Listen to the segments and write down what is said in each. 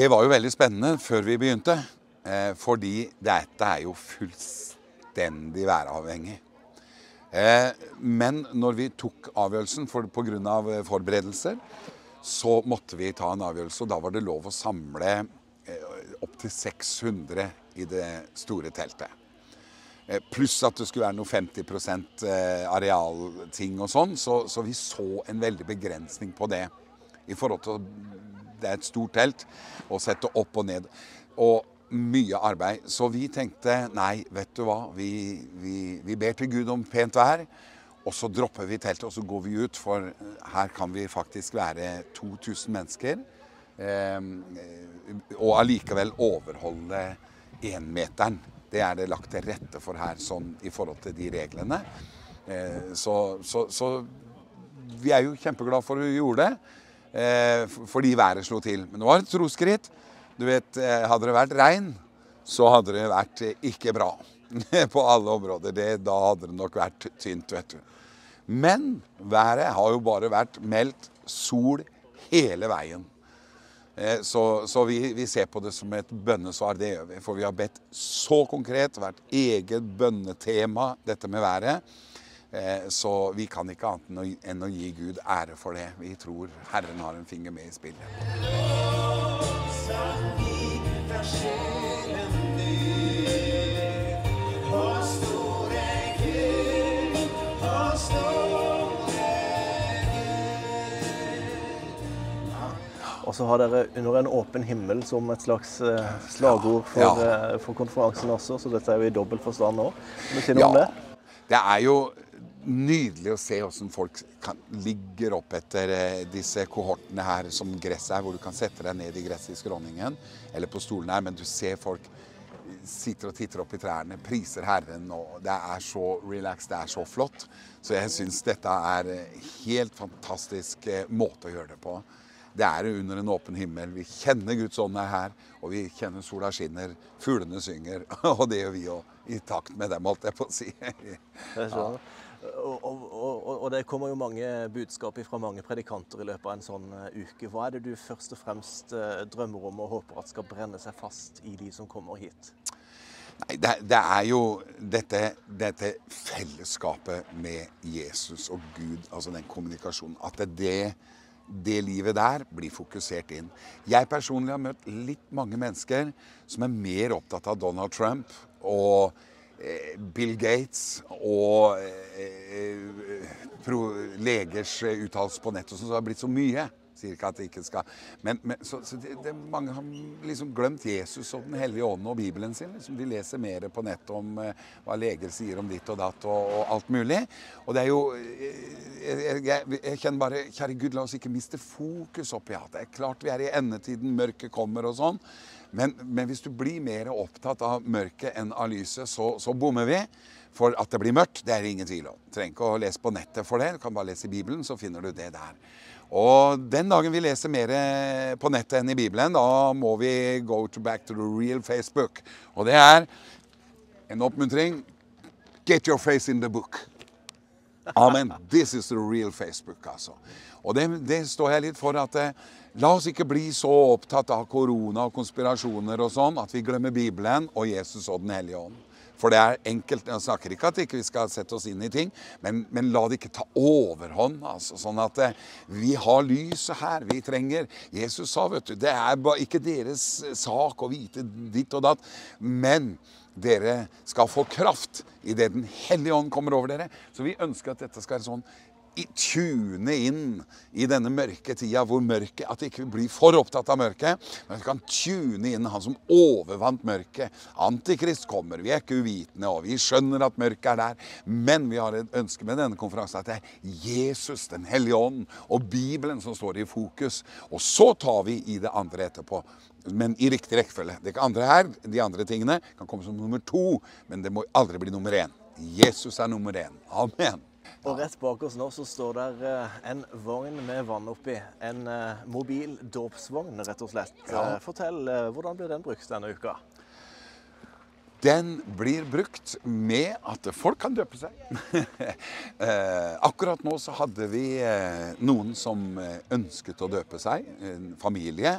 Det var jo veldig spennende før vi begynte, eh, fordi dette er jo fullstendig væravhengig. Eh, men når vi tok avgjørelsen for, pga. forberedelser, så måtte vi ta en avgjørelse. Og da var det lov å samle eh, opptil 600 i det store teltet. Eh, pluss at det skulle være noe 50 eh, arealting og sånn. Så, så, vi så en veldig begrensning på det. I forhold til Det er et stort telt å sette opp og ned. Og mye arbeid. Så vi tenkte nei, vet du hva. Vi, vi, vi ber til Gud om pent vær. Og så dropper vi teltet og så går vi ut, for her kan vi faktisk være 2000 mennesker. Eh, og allikevel overholde énmeteren. Det er det lagt til rette for her, sånn i forhold til de reglene. Eh, så, så, så, vi er jo kjempeglade for at vi gjorde det, fordi været slo til. Men det var et troskritt. Du vet, eh, hadde det vært regn, så hadde det vært ikke bra på alle områder. Det, da hadde det nok vært tynt, vet du. Men været har jo bare vært meldt sol hele veien. Eh, så, så vi, vi, ser på det som et bønnesvar, det gjør vi. For vi har bedt så konkret, hvert eget bønnetema, dette med været. Eh, så vi kan ikke annet enn å gi Gud ære for det. Vi tror Herren har en finger med i spillet. Og så har dere 'Under en åpen himmel' som et slags uh, slagord for, ja. uh, for, konferansen også, så dette er jo i dobbel forstand nå. Kan du si noe om det? Det er jo nydelig å se hvordan folk kan, ligger opp etter uh, disse kohortene her som gresset er, hvor du kan sette deg ned i gresset i skråningen, eller på stolen her, men du ser folk sitter og titter opp i trærne, priser Herren, og det er så relaxed, det er så flott. Så jeg syns dette er helt fantastisk måte å gjøre det på. Det er under en åpen himmel. Vi kjenner Guds ånd er her, og vi kjenner sola skinner, fuglene synger. Og det gjør vi òg, i takt med dem, holdt jeg på å si. Ja. Og, og, og, det kommer jo mange budskap fra mange predikanter i løpet av en sånn eh, uke. Hva er det du først og fremst eh, drømmer om og håper at skal brenne seg fast i de som kommer hit? Nei, det, det er jo dette, dette, fellesskapet med Jesus og Gud, altså den kommunikasjonen. At det det livet der blir fokusert inn. Jeg personlig har møtt litt mange mennesker som er mer opptatt av Donald Trump og eh, Bill Gates og eh, eh, legers uttalelser på nettet som har blitt så mye. Sier ikke at det ikke skal Men, men så, så det, det, mange har liksom glemt Jesus og Den hellige ånd og Bibelen sin. Liksom. De leser mer på nettet om eh, hva leger sier om ditt og datt og, og alt mulig. Og det er jo eh, jeg, jeg, jeg, kjenner bare Kjære Gud, la oss ikke miste fokus oppi alt. Det er klart vi er i endetiden, mørket kommer og sånn. Men, men, hvis du blir mer opptatt av mørket enn av lyset, så, så bommer vi. For at det blir mørkt, det er det ingen tvil om. Trenger ikke å lese på nettet for det. Du kan bare lese i Bibelen, så finner du det der. Og den dagen vi leser mer på nettet enn i Bibelen, da må vi go to back to the real Facebook. Og det er en oppmuntring. Get your face in the book. Amen. This is the real Facebook, altså. Og det, det står jeg litt for at eh, La oss ikke bli så opptatt av korona og konspirasjoner og sånn at vi glemmer Bibelen og Jesus og Den hellige ånd. For det er enkelt. Jeg snakker ikke at vi ikke skal sette oss inn i ting, men, men la det ikke ta overhånd. Altså, sånn at eh, vi har lyset her. Vi trenger Jesus sa, vet du, det er ikke deres sak å vite ditt og datt, men dere skal få kraft idet Den hellige ånd kommer over dere. Så vi ønsker at dette skal være sånn tune inn i denne mørke tida, hvor mørket At vi ikke blir for opptatt av mørket, men vi kan tune inn han som overvant mørket. Antikrist kommer, vi er ikke uvitende, og vi skjønner at mørket er der. Men vi har et ønske med denne konferansen at det er Jesus, Den hellige ånd, og Bibelen som står i fokus. Og så tar vi i det andre etterpå. Men i riktig rekkefølge. Det andre her, De andre tingene kan komme som nummer to, men det må aldri bli nummer én. Jesus er nummer én. Amen. Og rett bak oss nå så står der eh, en vogn med vann oppi. En eh, mobil dåpsvogn, rett og slett. Ja. Eh, fortell, hvordan blir den brukt denne uka? Den blir brukt med at folk kan døpe seg. Akkurat nå så hadde vi noen som ønsket å døpe seg. En familie.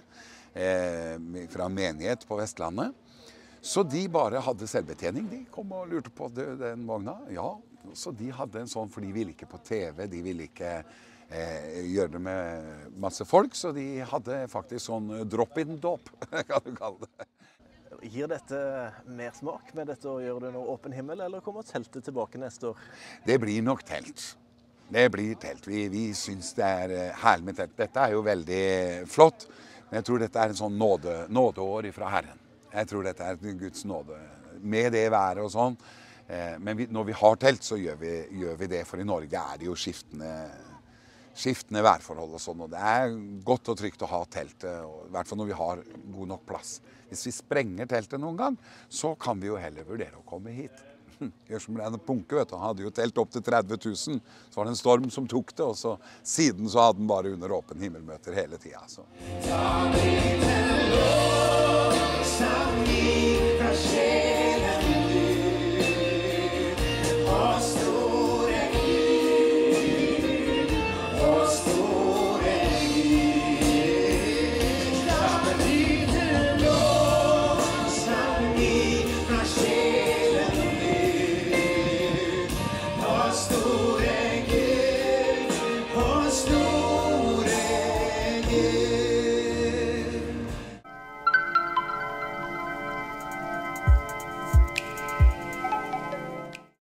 fra en menighet på Vestlandet. Så de bare hadde selvbetjening. De kom og lurte på den vogna. Ja, så de hadde en sånn, for de ville ikke på TV. De ville ikke eh, gjøre det med masse folk, så de hadde faktisk sånn drop-in-dåp, kan du kalle det. Gir dette mersmak med dette å gjøre det under åpen himmel, eller kommer teltet tilbake neste år? Det blir nok telt. Det blir telt. Vi, vi syns det er eh, herlig med telt. Dette er jo veldig flott, men jeg tror dette er en sånn nåde, nådeår fra Herren. Jeg tror dette er Guds nåde. Med det været og sånn. Eh, men vi, når vi har telt, så gjør vi, gjør vi, det. For i Norge er det jo skiftende, skiftende værforhold og sånn. Og det er godt og trygt å ha teltet, i hvert fall når vi har god nok plass. Hvis vi sprenger teltet noen gang, så kan vi jo heller vurdere å komme hit. Gjør som Reine Punke, vet du. Han hadde jo telt opp til 30 000. Så var det en storm som tok det, og så siden så hadde han bare under åpen himmelmøter hele tida. Så. Stor